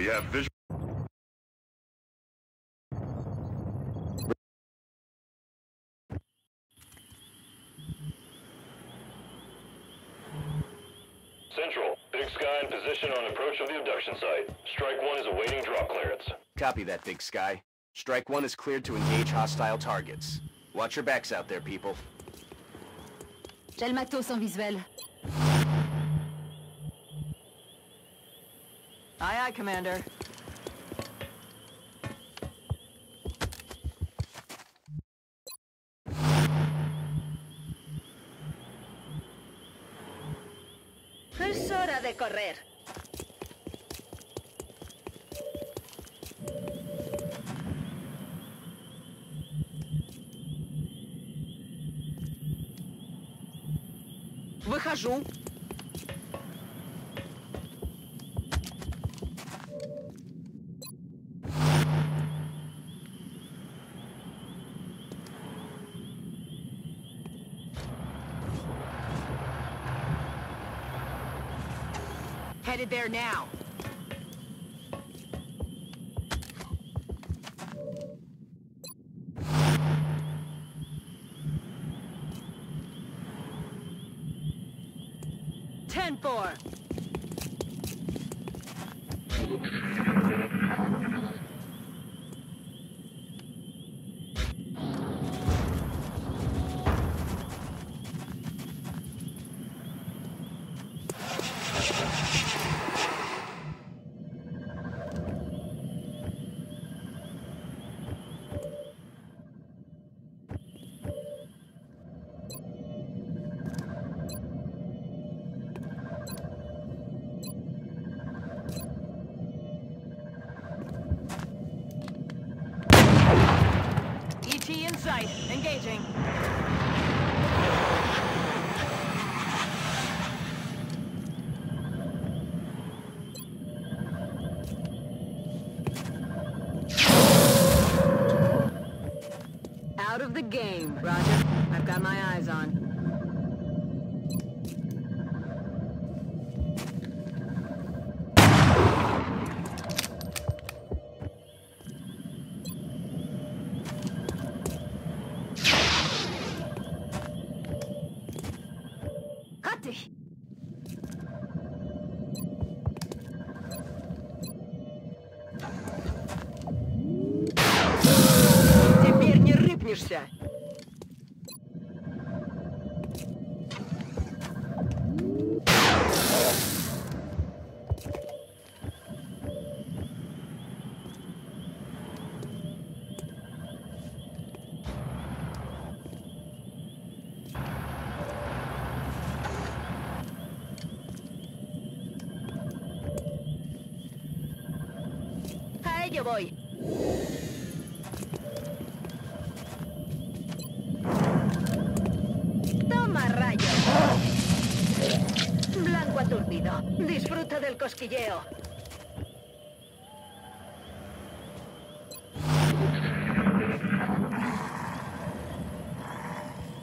We have visual... Central, Big Sky in position on approach of the abduction site. Strike 1 is awaiting drop clearance. Copy that, Big Sky. Strike 1 is cleared to engage hostile targets. Watch your backs out there, people. J'ai le matos en visuel. Aye, aye, Commander. Es hora de correr. Выхожу. Headed there now. Engaging. Ello voy. Toma, rayo. Blanco aturdido. Disfruta del cosquilleo.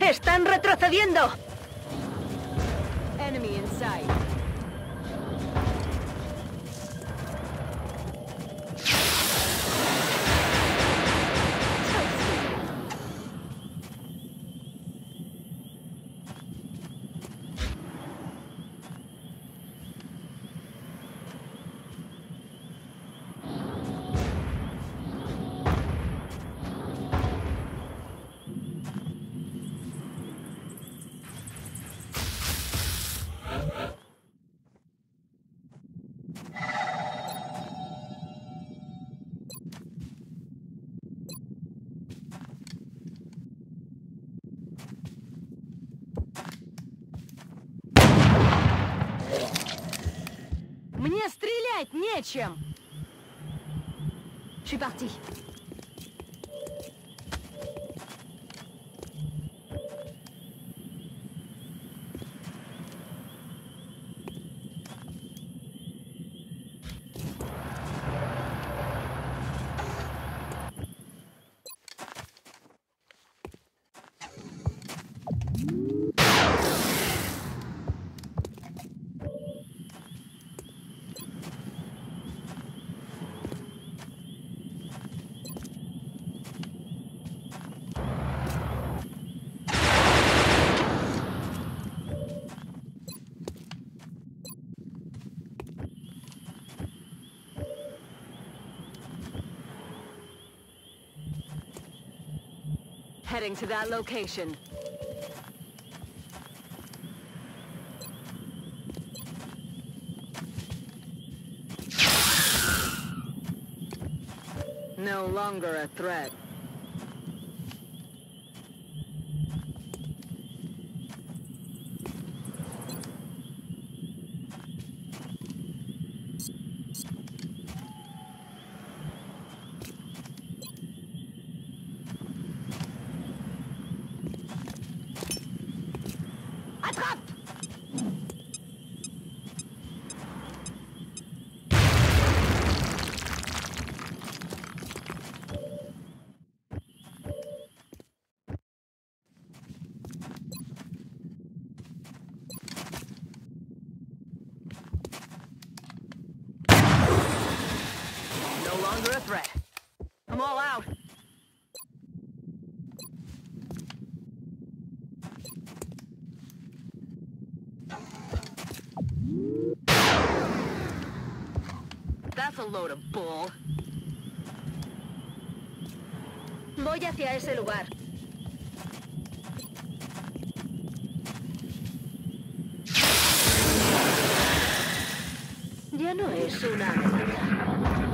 ¡Están retrocediendo! Enemy in Zachum. Je suis parti. Heading to that location. No longer a threat. Voy hacia ese lugar. Ya no es una.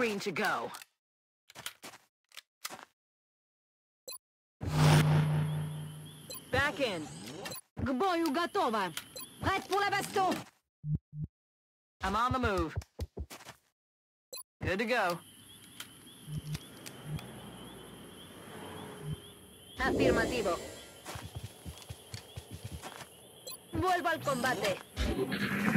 green to go. Back in. К бою готово. Prête pour la baston. I'm on the move. Good to go. Afirmativo. Vuelvo al combate.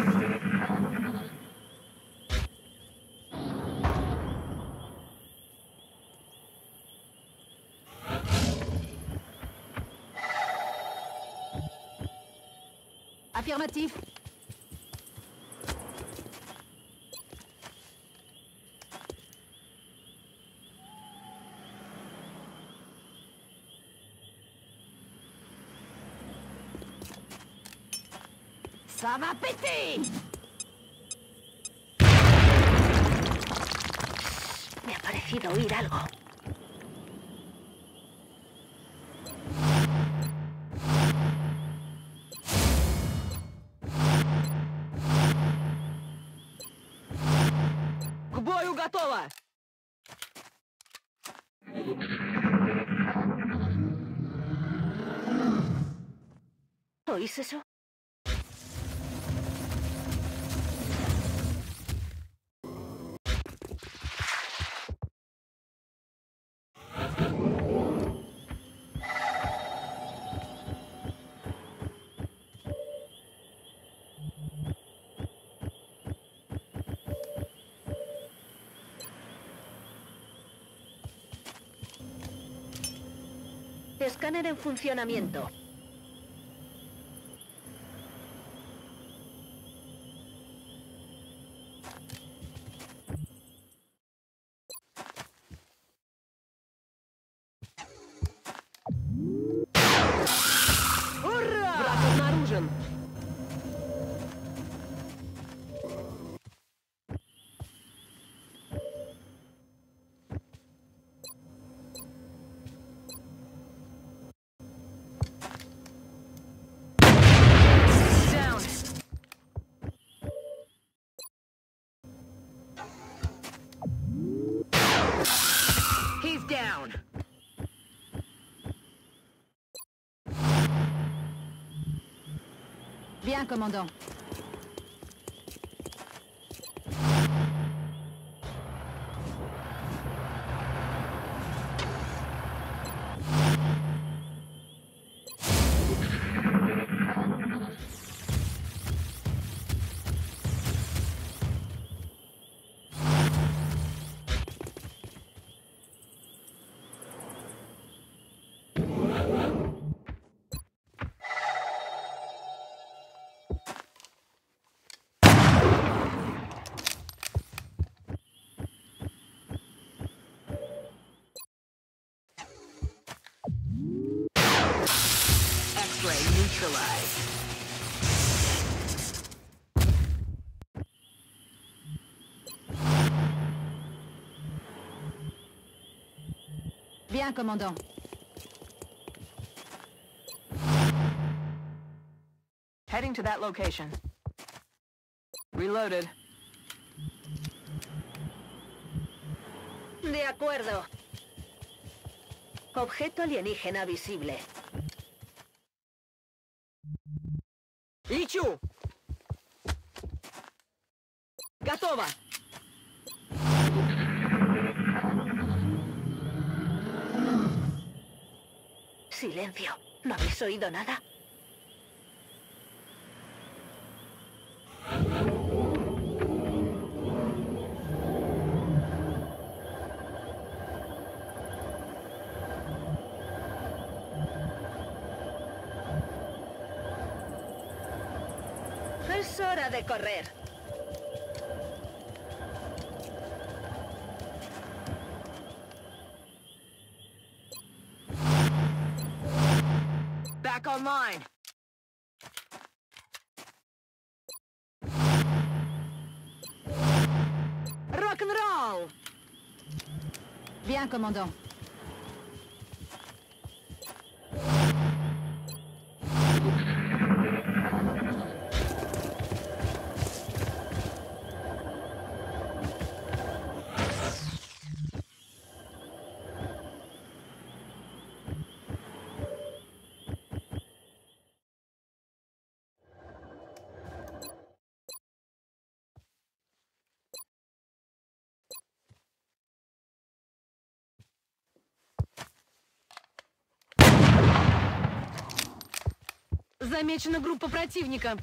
Affirmatif. Ça va péter Me ha parecido oír algo. ¿Oís eso? Escáner en funcionamiento. Bien, commandant. Neutralized. Bien, commandant. Heading to that location. Reloaded. De acuerdo. Objeto alienígena visible. Ичу! Готово! Silencio. ¿No habéis oído nada? Es hora de correr. Back online! Rock'n'roll! Bien, commandant. Замечена группа противника.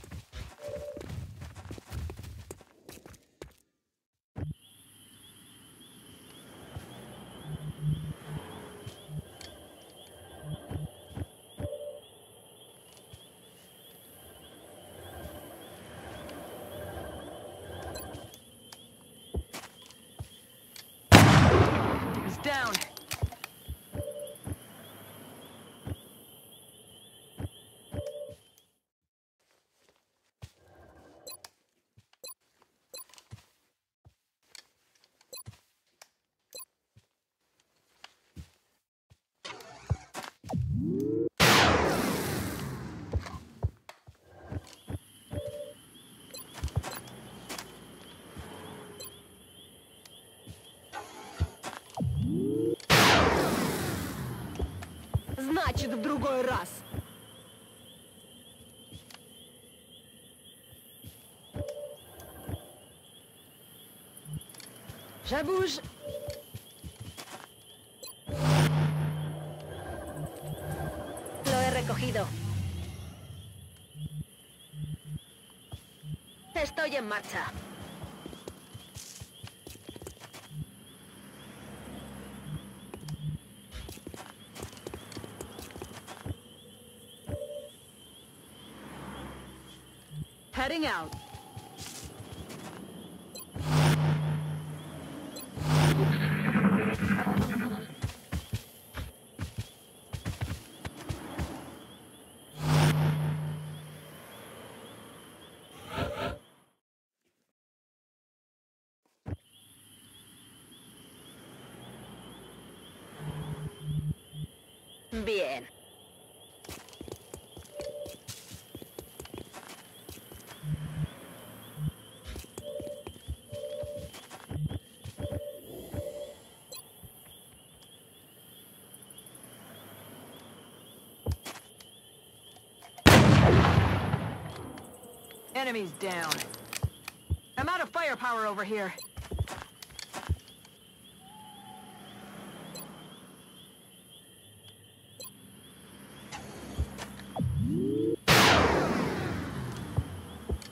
Значит, в другой раз. Je bouge. Lo he recogido. Estoy en marcha. Heading out. Bien. Enemies down. I'm out of firepower over here.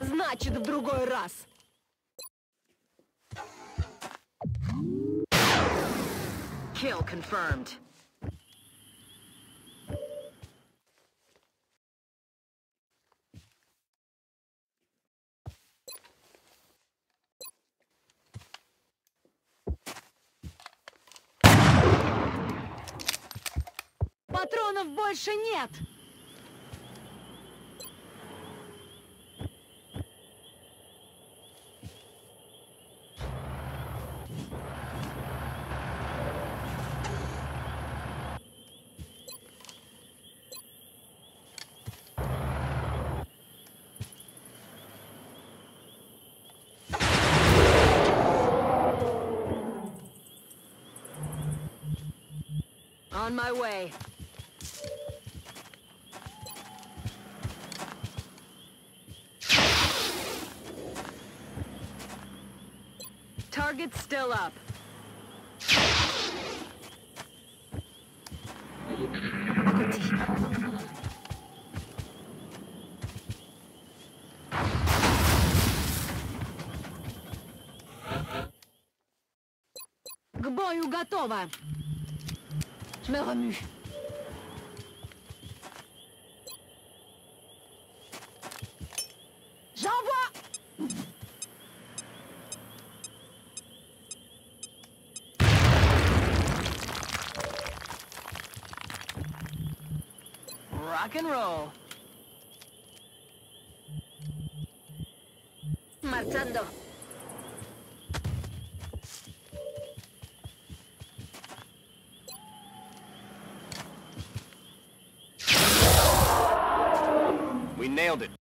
Значит, в другой раз. Kill confirmed. больше нет! On my way. Sail up. К бою готово. Мерамю. And roll. Marchando. We nailed it.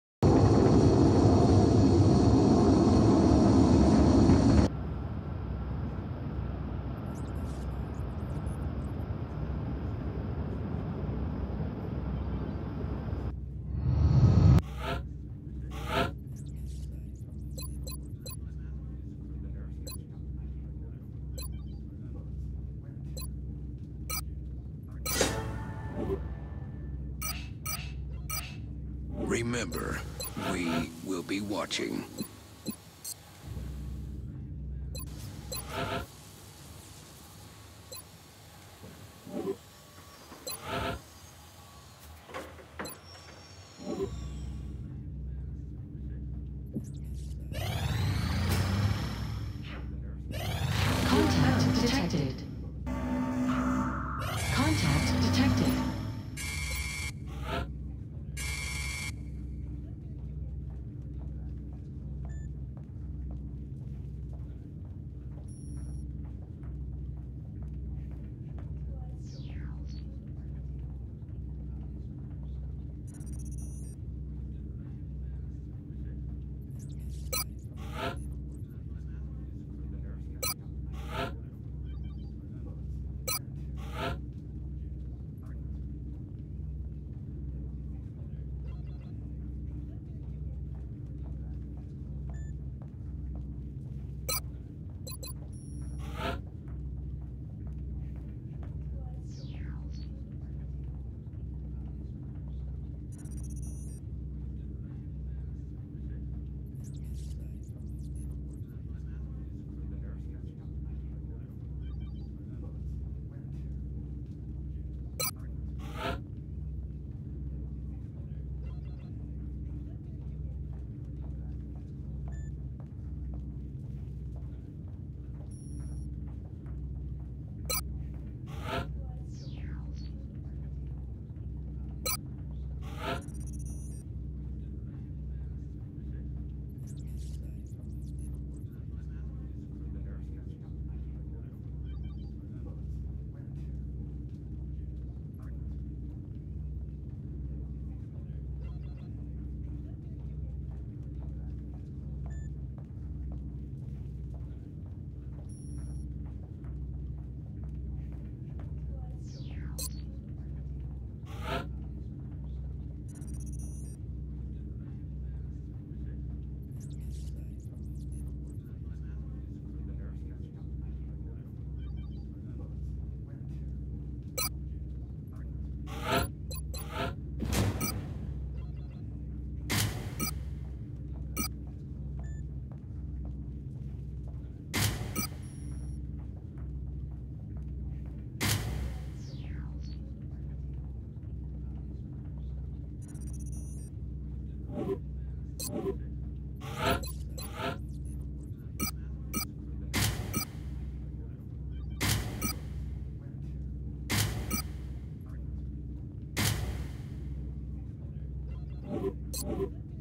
you.